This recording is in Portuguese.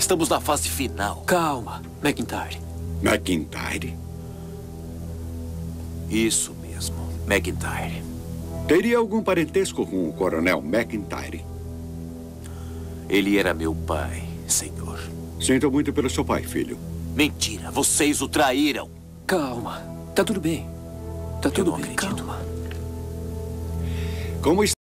Estamos na fase final. Calma, McIntyre. McIntyre? Isso mesmo, McIntyre. Teria algum parentesco com o Coronel McIntyre? Ele era meu pai, senhor. Sinto muito pelo seu pai, filho. Mentira, vocês o traíram. Calma. Tá tudo bem. Tá tudo não bem. acredito. Calma. Como está